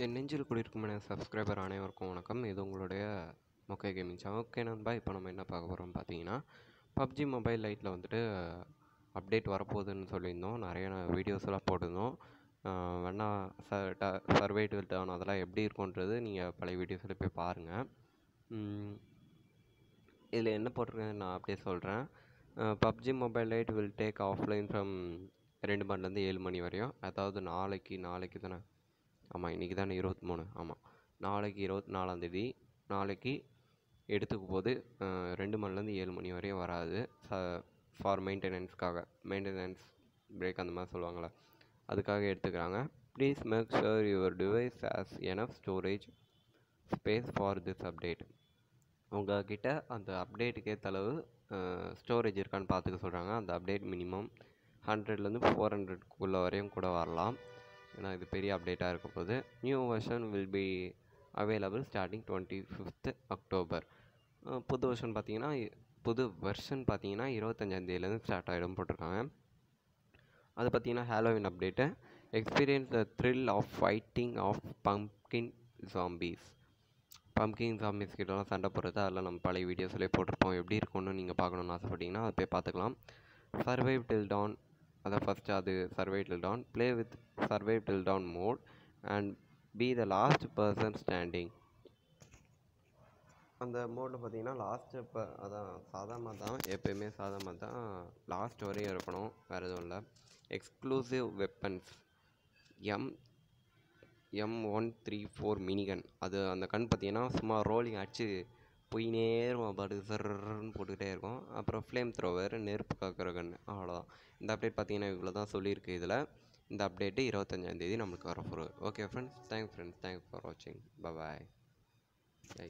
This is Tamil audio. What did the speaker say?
என் நெஞ்சில் குடியிருக்கும் என சப்ஸ்கிரைபர் அனைவருக்கும் வணக்கம். இது உங்களுடைய மொக்கை கேமிங் சேனல் ஓகே நண்பா இப்போ நம்ம என்ன பார்க்க போகிறோம் பார்த்தீங்கன்னா பப்ஜி மொபைல் லைட்டில் வந்துட்டு அப்டேட் வரப்போகுதுன்னு சொல்லியிருந்தோம். நிறைய வீடியோஸ்லாம் போட்டிருந்தோம். வேணா சர் சர்வே சர்வைவல் டவுன் அதெல்லாம் எப்படி இருக்குன்றது நீங்கள் பழைய வீடியோஸில் போய் பாருங்கள் இதில் என்ன போட்டிருக்கேன் நான் அப்படியே சொல்கிறேன் PUBG mobile lite will take offline from ரெண்டு மணிலேருந்து ஏழு மணி வரையும். அதாவது நாளைக்கு நாளைக்கு தானே ஆமாம் இன்றைக்கி தானே இருபத்தி மூணு ஆமாம் நாளைக்கு இருபத்தி நாலாந்தேதி நாளைக்கு எடுத்துக்கும் போது ரெண்டு மணிலேருந்து ஏழு மணி வரையும் வராது. ச ஃபார் மெயின்டெனன்ஸ்க்காக மெயின்டெனன்ஸ் பிரேக் அந்த மாதிரி சொல்லுவாங்கள்ல அதுக்காக எடுத்துக்கிறாங்க. Please make sure your device as enough storage space for this update உங்ககிட்ட அந்த அப்டேட்டுக்கு ஏற்ற அளவு ஸ்டோரேஜ் இருக்கான்னு பார்த்துக்க சொல்கிறாங்க அந்த அப்டேட் மினிமம் ஹண்ட்ரட்லேருந்து ஃபோர் ஹண்ட்ரட்குள்ளே வரையும் கூட வரலாம். ஏன்னா இது பெரிய அப்டேட்டாக இருக்க போது new version will be available starting twenty fifth October புது வெர்ஷன் பார்த்தீங்கன்னா புது வெர்ஷன் பார்த்தீங்கன்னா இருபத்தஞ்சாந்தேதியிலேருந்து ஸ்டார்ட் ஆகிடும் போட்டிருக்காங்க. அது பார்த்தீங்கன்னா Halloween update experience the thrill of fighting of pumpkin zombies pumpkin zombies கிட்டலாம் சண்டை போடுறது அதெல்லாம் நம்ம பழைய வீடியோஸ்லேயே போட்டிருப்போம். எப்படி இருக்கும்னு நீங்கள் பார்க்கணுன்னு ஆசைப்பட்டீங்கன்னா அதை போய் பார்த்துக்கலாம். சர்வைவ் டில் டான் அதான் ஃபஸ்ட்டு அது survive till dawn play with survive till dawn mode and be the last person standing அந்த மோடில் பார்த்தீங்கன்னா லாஸ்ட்டு இப்போ அதான் சாதாரணமாக தான் எப்பயுமே சாதாரணமாக தான் லாஸ்ட் வரையும் இருக்கணும் வேறு எதுவும் இல்லை. Exclusive weapons M M one three four minigun அது அந்த கன் பார்த்தீங்கன்னா சும்மா ரோலிங் அடிச்சு போயினே இருக்கும் பாட்டு சர்ன்னு போட்டுக்கிட்டே இருக்கும். அப்புறம் ஃப்ளேம் த்ரோவர் நெருப்பு காக்கிற கன் அவ்வளோதான் இந்த அப்டேட் பார்த்தீங்கன்னா இவ்வளோ தான் சொல்லியிருக்கு இதில். இந்த அப்டேட்டு இருபத்தஞ்சாந்தேதி நம்மளுக்கு வர போகுது okay friends thanks friends thanks for வாட்சிங் பபாய் பை